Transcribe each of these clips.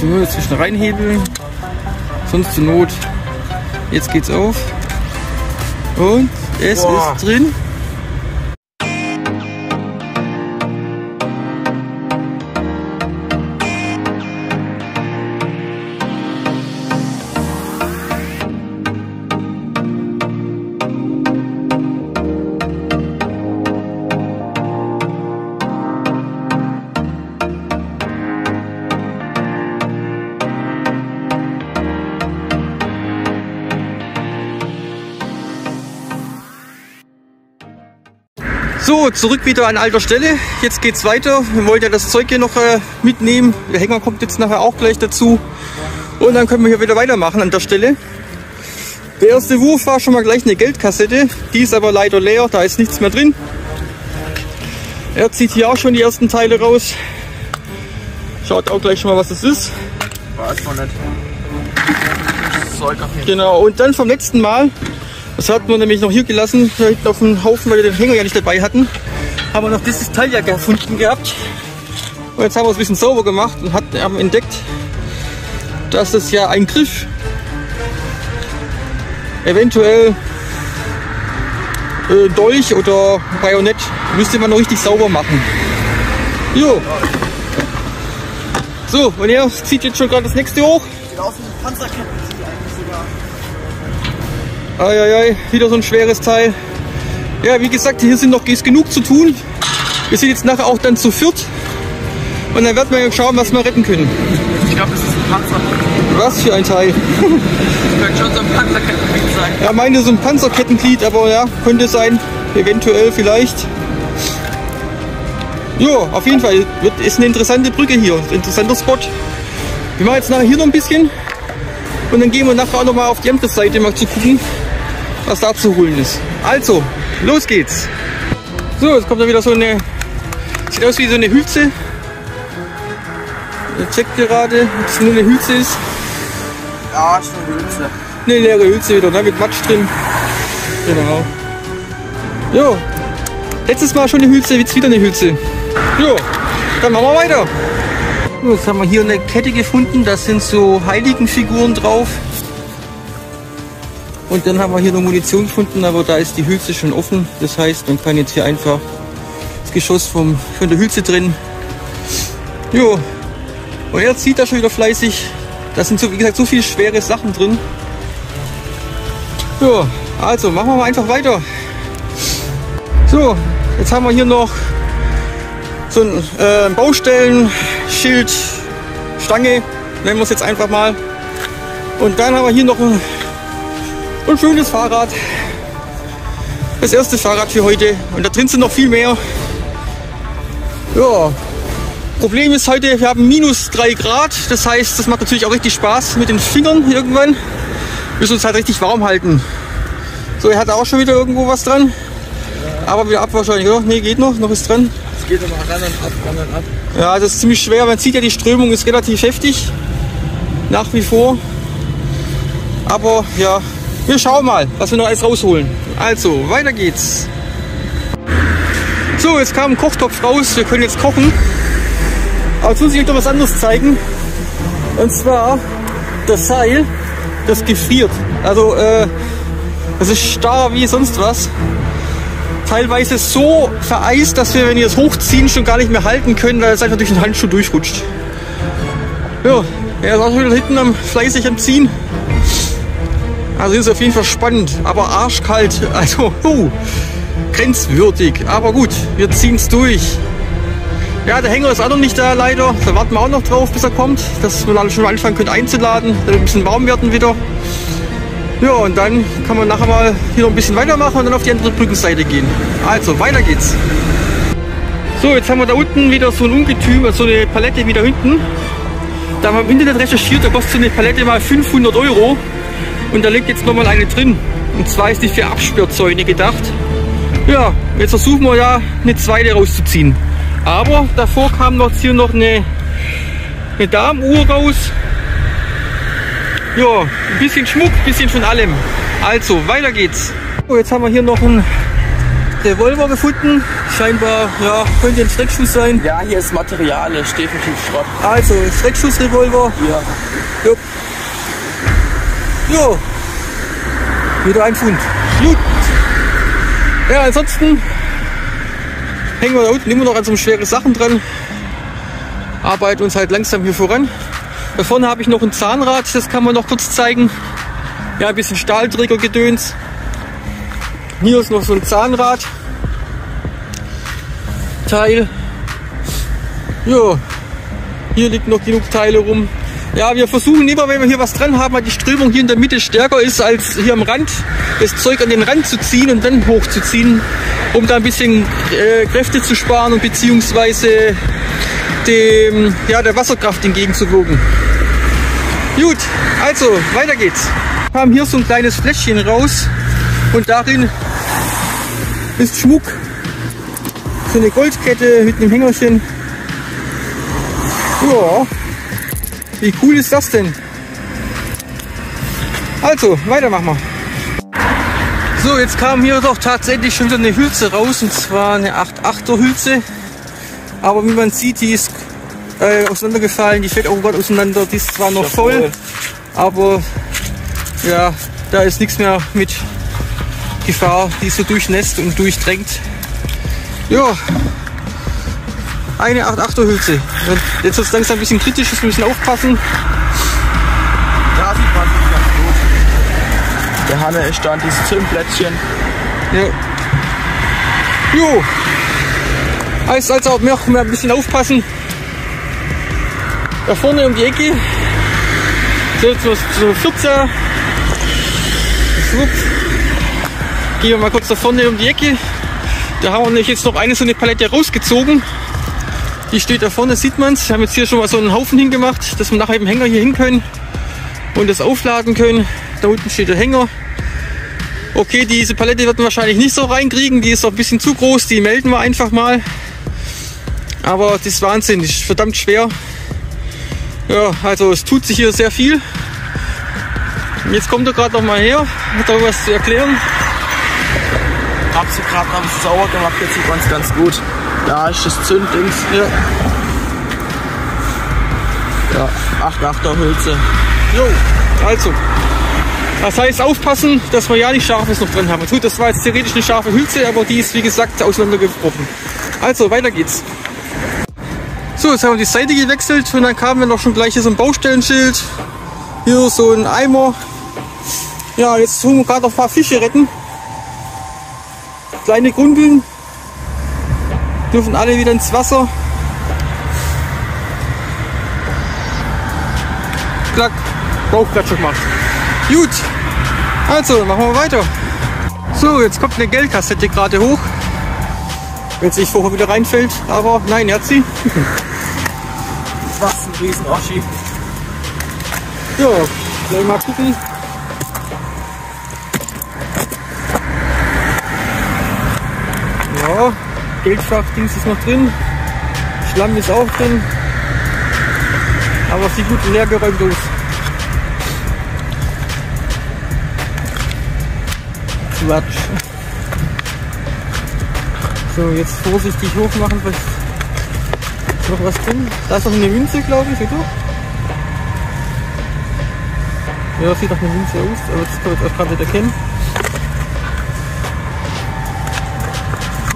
So, zwischen reinhebeln. Sonst zur Not. Jetzt geht's auf. Und es Boah. ist drin. So, zurück wieder an alter Stelle. Jetzt geht's weiter. Wir wollten ja das Zeug hier noch äh, mitnehmen. Der Hänger kommt jetzt nachher auch gleich dazu. Und dann können wir hier wieder weitermachen an der Stelle. Der erste Wurf war schon mal gleich eine Geldkassette. Die ist aber leider leer, da ist nichts mehr drin. Er zieht hier auch schon die ersten Teile raus. Schaut auch gleich schon mal, was das ist. Weiß man nicht. Das Zeug auf jeden Genau, und dann vom letzten Mal, das hatten wir nämlich noch hier gelassen, hinten auf dem Haufen, weil wir den Hänger ja nicht dabei hatten, haben wir noch dieses Teil ja gefunden gehabt. Und jetzt haben wir es ein bisschen sauber gemacht und hat- haben entdeckt, dass das ja ein Griff eventuell äh, Dolch oder Bajonett müsste man noch richtig sauber machen. Jo. So, und er zieht jetzt schon gerade das nächste hoch. Sieht aus wie ein Panzerkettenziel eigentlich sogar. Eieiei, wieder so ein schweres Teil. Ja, wie gesagt, hier sind noch ist genug zu tun. Wir sind jetzt nachher auch dann zu viert. Und dann werden wir schauen, was wir retten können. Ich glaube, das ist ein Panzer. Was für ein Teil. Das könnte schon so ein Panzerkettenziel sein. Er meinte so ein Panzerkettenglied, aber ja, könnte sein. Eventuell vielleicht. Jo, auf jeden Fall. Wird, ist eine interessante Brücke hier. Ein interessanter Spot. Wir machen jetzt nachher hier noch ein bisschen. Und dann gehen wir nachher auch noch mal auf die andere Seite mal zu gucken, was da zu holen ist. Also, los geht's. So, jetzt kommt da wieder so eine, sieht aus wie so eine Hülse. Er checkt gerade, ob es nur eine Hülse ist. Ja, schon Hülse. Eine leere Hülse wieder, ne, mit Matsch drin. Genau. Jo. Letztes Mal schon eine Hülse, jetzt wieder eine Hülse. Jo. Dann machen wir weiter. So, Jetzt haben wir hier eine Kette gefunden, da sind so Heiligenfiguren drauf. Und dann haben wir hier noch Munition gefunden, aber da ist die Hülse schon offen. Das heißt, man kann jetzt hier einfach das Geschoss vom, von der Hülse drin. Jo. Und er zieht da schon wieder fleißig. Da sind so, wie gesagt, so viele schwere Sachen drin. Ja, also machen wir mal einfach weiter. So, jetzt haben wir hier noch so ein äh, Baustellenschild, Stange, nennen wir es jetzt einfach mal. Und dann haben wir hier noch ein, ein schönes Fahrrad. Das erste Fahrrad für heute. Und da drin sind noch viel mehr. Ja, Problem ist heute, wir haben minus 3 Grad. Das heißt, das macht natürlich auch richtig Spaß mit den Fingern irgendwann. Wir müssen uns halt richtig warm halten. So, er hat auch schon wieder irgendwo was dran. Aber wieder ab wahrscheinlich, oder? Nee, geht noch, noch ist dran. Es geht immer ran und ab, ran und ab. Ja, das ist ziemlich schwer. Man sieht ja, die Strömung ist relativ heftig. Nach wie vor. Aber ja, wir schauen mal, was wir noch alles rausholen. Also, weiter geht's. So, jetzt kam ein Kochtopf raus. Wir können jetzt kochen. Aber jetzt muss ich euch noch was anderes zeigen. Und zwar das Seil, das gefriert. Also, äh, das ist starr wie sonst was. Teilweise so vereist, dass wir, wenn wir es hochziehen, schon gar nicht mehr halten können, weil es einfach durch den Handschuh durchrutscht. Ja, er ist auch schon wieder hinten am fleißig am Ziehen. Also ist auf jeden Fall spannend, aber arschkalt. Also, uh, grenzwürdig. Aber gut, wir ziehen es durch. Ja, der Hänger ist auch noch nicht da, leider. Da warten wir auch noch drauf, bis er kommt. Dass wir schon anfangen können einzuladen. Dann wird ein bisschen warm werden wieder. Ja, und dann kann man nachher mal hier noch ein bisschen weitermachen und dann auf die andere Brückenseite gehen. Also, weiter geht's. So, jetzt haben wir da unten wieder so ein Ungetüm, also so eine Palette wieder hinten. Da haben wir im Internet recherchiert, da kostet so eine Palette mal 500 Euro. Und da liegt jetzt nochmal eine drin. Und zwar ist die für Absperrzäune gedacht. Ja, jetzt versuchen wir ja eine zweite rauszuziehen. Aber davor kam noch hier noch eine, eine Darmuhr raus. Ja, ein bisschen Schmuck, ein bisschen von allem. Also, weiter geht's. So, jetzt haben wir hier noch einen Revolver gefunden scheinbar, ja, könnte ein Streckschuss sein. Ja, hier ist Material, ist definitiv Schrott. Also, Streckschussrevolver. Hier. Jupp. Jo. Wieder ein Pfund. Gut. Ja, ansonsten hängen wir da unten immer noch an so schwere Sachen dran. Arbeiten uns halt langsam hier voran. Da vorne habe ich noch ein Zahnrad, das kann man noch kurz zeigen. Ja, ein bisschen Stahlträgergedöns. Hier ist noch so ein Zahnrad. Teil. Ja, hier liegt noch genug Teile rum. Ja, wir versuchen immer, wenn wir hier was dran haben, weil die Strömung hier in der Mitte stärker ist als hier am Rand, das Zeug an den Rand zu ziehen und dann hochzuziehen, um da ein bisschen äh, Kräfte zu sparen und beziehungsweise dem, ja, der Wasserkraft entgegenzuwirken. Gut, also weiter geht's. Wir haben hier so ein kleines Fläschchen raus und darin ist Schmuck. So eine Goldkette mit einem Hängerchen. Ja, wie cool ist das denn? Also, weitermachen wir. So, jetzt kam hier doch tatsächlich schon wieder eine Hülse raus und zwar eine 8-8er Hülse. Aber wie man sieht, die ist äh, auseinandergefallen, die fällt auch gerade auseinander. Die ist zwar noch voll, aber ja, da ist nichts mehr mit Gefahr, die so durchnässt und durchdrängt. Ja, eine 8-8er Hülse. Jetzt wird es langsam ein bisschen kritisch, wir müssen aufpassen. Da sieht man sich ganz gut. Der Hanne ist da an dieses Zündplätzchen. Ja. Jo. Heißt also auch mehr, mehr ein bisschen aufpassen. Da vorne um die Ecke. So, so, so 14. Schwupp. Gehen wir mal kurz da vorne um die Ecke. Da haben wir nämlich jetzt noch eine so eine Palette rausgezogen. Die steht da vorne, sieht man es. Wir haben jetzt hier schon mal so einen Haufen hingemacht, dass wir nachher im Hänger hier hin können und das aufladen können. Da unten steht der Hänger. Okay, diese Palette wird man wahrscheinlich nicht so reinkriegen, die ist auch ein bisschen zu groß, die melden wir einfach mal. Aber das ist Wahnsinn, das ist verdammt schwer. Ja, also es tut sich hier sehr viel. Jetzt kommt er gerade noch mal her, hat da was zu erklären. Hab sie gerade noch sauer gemacht, jetzt sieht man es ganz gut. Da ist das Zünddings. Ja. Ja, 8-8er Hülse. Jo, also. Das heißt aufpassen, dass wir ja nicht Scharfes noch drin haben. Gut, das war jetzt theoretisch eine scharfe Hülse, aber die ist wie gesagt auseinandergebrochen. Also, weiter geht's. So, jetzt haben wir die Seite gewechselt und dann kamen wir noch schon gleich hier so ein Baustellenschild. Hier so ein Eimer. Ja, jetzt tun wir gerade noch ein paar Fische retten. Kleine Grundeln. Dürfen alle wieder ins Wasser. Klack. Bauchklatscher gemacht. Gut. Also, machen wir weiter. So, jetzt kommt eine Geldkassette gerade hoch. Wenn sie nicht vorher wieder reinfällt. Aber nein, er hat sie. Was ein riesen Oschi. Ja, gleich mal gucken. Ja, Geldschlag-Dings ist noch drin. Schlamm ist auch drin. Aber sieht gut leergeräumt aus. Quatsch. So, jetzt vorsichtig hochmachen. Was ist noch was drin? Da ist noch eine Münze, glaube ich, oder? Ja, sieht nach einer Münze aus, aber das kann man jetzt auch gerade nicht erkennen.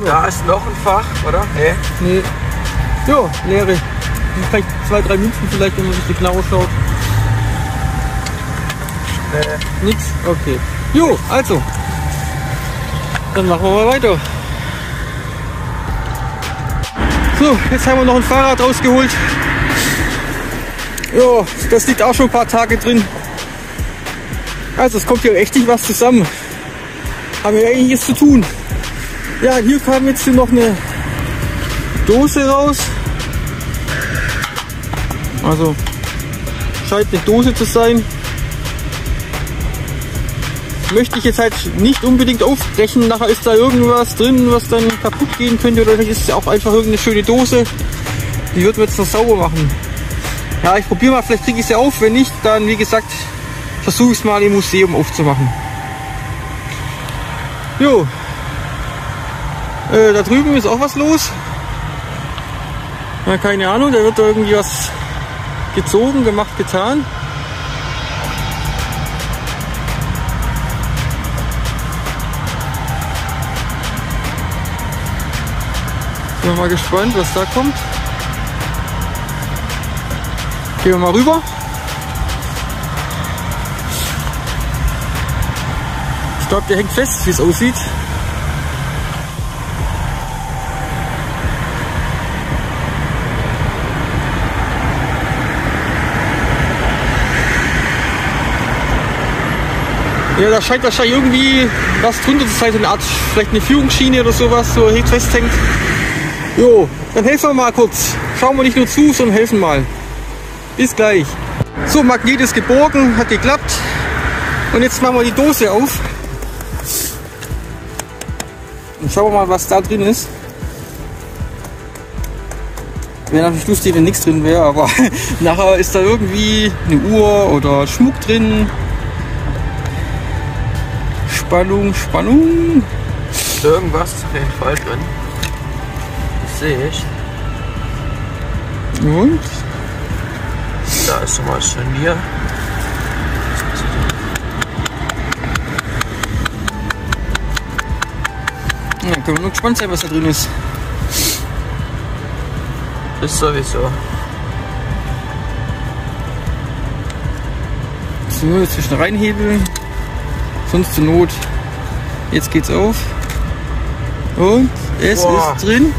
Da ist noch ein Fach, oder? Nee. Nee. Ja, leere. Vielleicht zwei, drei Münzen vielleicht, wenn man sich die genauer schaut. Nee. Nix? Okay. Jo, also. Dann machen wir mal weiter. So, jetzt haben wir noch ein Fahrrad rausgeholt. Ja, das liegt auch schon ein paar Tage drin. Also es kommt hier richtig was zusammen. Haben wir eigentlich jetzt zu tun. Ja, hier kam jetzt hier noch eine Dose raus. Also scheint eine Dose zu sein. Möchte ich jetzt halt nicht unbedingt aufbrechen. Nachher ist da irgendwas drin, was dann kaputt gehen könnte. Oder vielleicht ist es auch einfach irgendeine schöne Dose. Die wird wir jetzt noch sauber machen. Ja, ich probiere mal, vielleicht kriege ich sie auf. Wenn nicht, dann wie gesagt, versuche ich es mal im Museum aufzumachen. Jo. Äh, da drüben ist auch was los. Na, keine Ahnung, da wird irgendwie was gezogen, gemacht, getan. Bin mal gespannt, was da kommt. Gehen wir mal rüber. Ich glaube, der hängt fest, wie es aussieht. Ja, da scheint wahrscheinlich irgendwie was drunter zu sein, eine Art, vielleicht eine Führungsschiene oder sowas, so festhängt. Jo, dann helfen wir mal kurz. Schauen wir nicht nur zu, sondern helfen mal. Bis gleich. So, Magnet ist geborgen, hat geklappt. Und jetzt machen wir die Dose auf. Und schauen wir mal, was da drin ist. Wäre natürlich lustig, wenn nichts drin wäre, aber nachher ist da irgendwie eine Uhr oder Schmuck drin. Spannung, Spannung. Irgendwas ist auf jeden Fall drin. Das sehe ich. Und? Da ist schon mal Scharnier. Ja, können wir nur gespannt sein, was da drin ist. Ist sowieso. So, jetzt zwischen reinhebeln. Sonst zur Not. Jetzt geht's auf. Und es Boah. ist drin.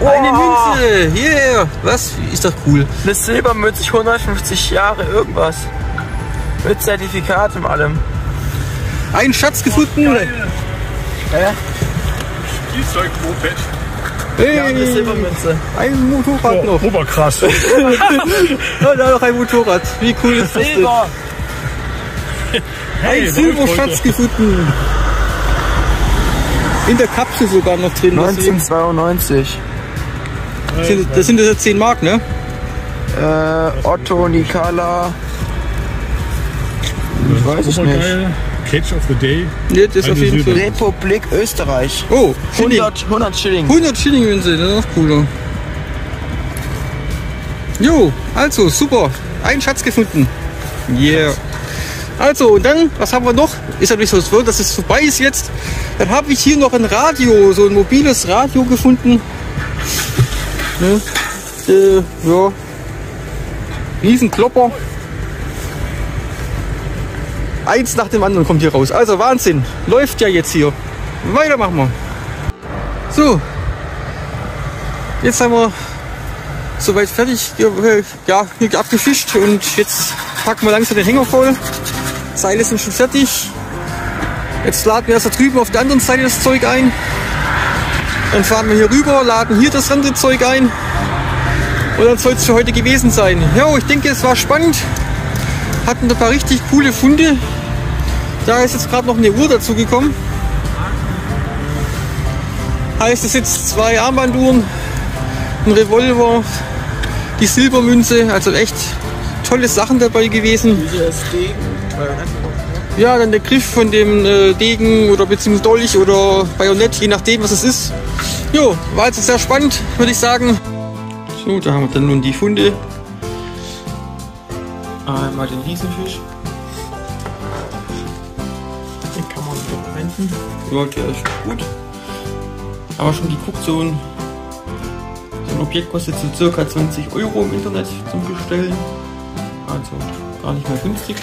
Eine Münze! Yeah! Was? Ist doch cool. Eine Silbermünze, 150 Jahre, irgendwas. Mit Zertifikat und allem. Ein Schatz gefunden. Hä? Spielzeugmoped. Ja, eine Hey, Silbermünze. ein Motorrad noch. Oberkrass. Ja, da noch ein Motorrad. Wie cool ist das denn? Silber! Ein Silberschatz gefunden. In der Kapsel sogar noch drin. Deswegen 1992. sind, das sind jetzt 10 Mark, ne? Äh, Otto, Nikala. Ich weiß es nicht. Catch of the Day. Ja, das Eine auf jeden. Fall. Republik Österreich. Oh, Schilling. 100, 100 Schilling. 100 Schilling Münze, das ist noch cooler. Jo, also super. Ein Schatz gefunden. Yeah. Also, und dann, was haben wir noch? Ist natürlich so, dass es vorbei ist jetzt. Dann habe ich hier noch ein Radio, so ein mobiles Radio gefunden. Ne? Äh, ja. Riesenklopper. Eins nach dem anderen kommt hier raus. Also Wahnsinn. Läuft ja jetzt hier. Weiter machen wir. So. Jetzt haben wir soweit fertig äh, ja, abgefischt und jetzt packen wir langsam den Hänger voll. Seile sind schon fertig. Jetzt laden wir erst da drüben auf der anderen Seite das Zeug ein. Dann fahren wir hier rüber, laden hier das andere Zeug ein. Und dann soll es für heute gewesen sein. Ja, ich denke, es war spannend. Hatten ein paar richtig coole Funde. Da ist jetzt gerade noch eine Uhr dazu gekommen. Heißt es jetzt zwei Armbanduhren, ein Revolver, die Silbermünze, also echt tolle Sachen dabei gewesen. Ja, dann der Griff von dem äh, Degen oder beziehungsweise Dolch oder Bajonett, je nachdem was es ist. Jo, war also sehr spannend, würde ich sagen. So, da haben wir dann nun die Funde. Einmal den Riesenfisch. Den kann man verwenden. Ja, der ist gut. Aber schon geguckt, so ein, so ein Objekt kostet so circa 20 Euro im Internet zum Bestellen. Also gar nicht mehr günstig.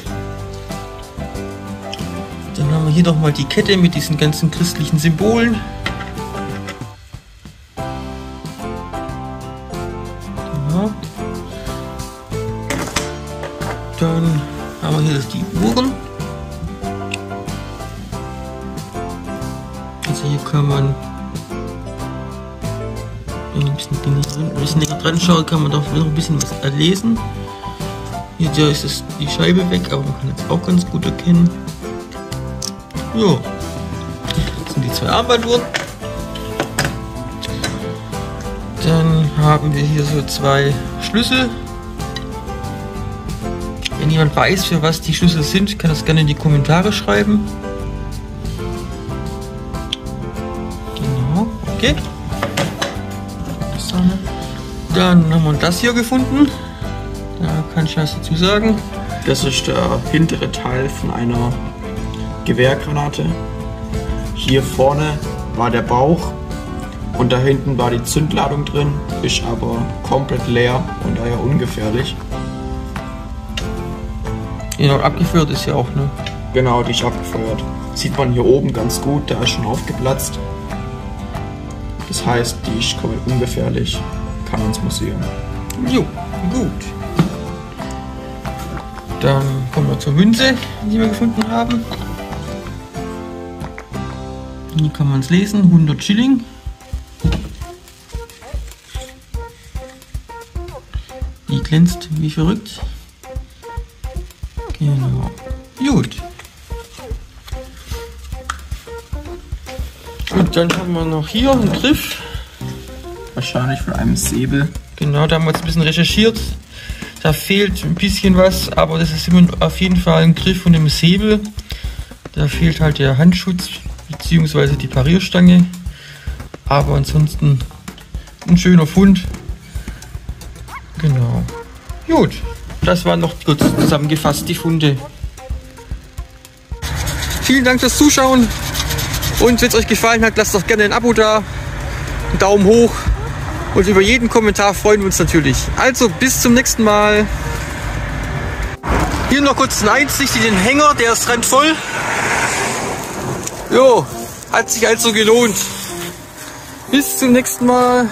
Dann haben wir hier nochmal die Kette mit diesen ganzen christlichen Symbolen. Ja. Dann haben wir hier die Uhren. Also hier kann man ein bisschen, drin, ein bisschen länger dran schaut, kann man doch noch ein bisschen was erlesen. Hier ist es die Scheibe weg, aber man kann jetzt auch ganz gut erkennen. Ja, das sind die zwei Armbanduhren. Dann haben wir hier so zwei Schlüssel. Wenn jemand weiß, für was die Schlüssel sind, kann das gerne in die Kommentare schreiben. Okay. Dann haben wir das hier gefunden. Da kann ich was dazu sagen. Das ist der hintere Teil von einer Gewehrgranate. Hier vorne war der Bauch und da hinten war die Zündladung drin, ist aber komplett leer und daher ungefährlich. Genau, abgeführt ist ja auch, ne? Genau, die ist abgefeuert. Sieht man hier oben ganz gut, da ist schon aufgeplatzt. Das heißt, die ist komplett ungefährlich, kann ins Museum. Jo, gut. Dann kommen wir zur Münze, die wir gefunden haben. Hier kann man es lesen, 100 Schilling. Die glänzt wie verrückt. Genau. Gut. Und dann haben wir noch hier einen Griff. Wahrscheinlich von einem Säbel. Genau, da haben wir jetzt ein bisschen recherchiert. Da fehlt ein bisschen was, aber das ist immer auf jeden Fall ein Griff von dem Säbel. Da fehlt halt der Handschutz bzw. die Parierstange. Aber ansonsten ein schöner Fund. Genau. Gut, das waren noch kurz zusammengefasst die Funde. Vielen Dank fürs Zuschauen. Und wenn es euch gefallen hat, lasst doch gerne ein Abo da, einen Daumen hoch und über jeden Kommentar freuen wir uns natürlich. Also bis zum nächsten Mal. Hier noch kurz ein Einsicht in den Hänger, der ist randvoll. Jo, hat sich also gelohnt. Bis zum nächsten Mal.